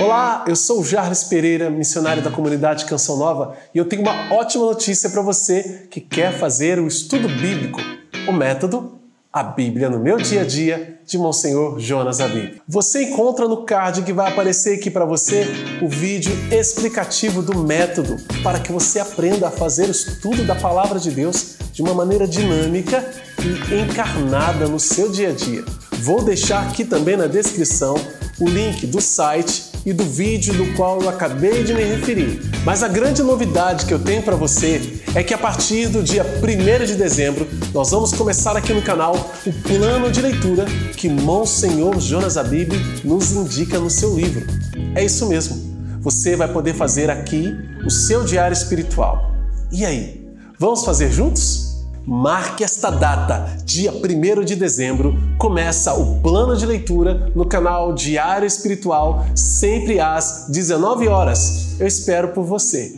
Olá, eu sou o Jarles Pereira, missionário da comunidade Canção Nova, e eu tenho uma ótima notícia para você que quer fazer o estudo bíblico, o método A Bíblia no meu dia a dia, de Monsenhor Jonas Abib. Você encontra no card que vai aparecer aqui para você o vídeo explicativo do método para que você aprenda a fazer o estudo da palavra de Deus de uma maneira dinâmica e encarnada no seu dia a dia. Vou deixar aqui também na descrição o link do site e do vídeo do qual eu acabei de me referir. Mas a grande novidade que eu tenho para você é que a partir do dia 1 de dezembro nós vamos começar aqui no canal o plano de leitura que Monsenhor Jonas Abib nos indica no seu livro. É isso mesmo. Você vai poder fazer aqui o seu diário espiritual. E aí, vamos fazer juntos? Marque esta data, dia 1 de dezembro, começa o plano de leitura no canal Diário Espiritual, sempre às 19 horas. Eu espero por você.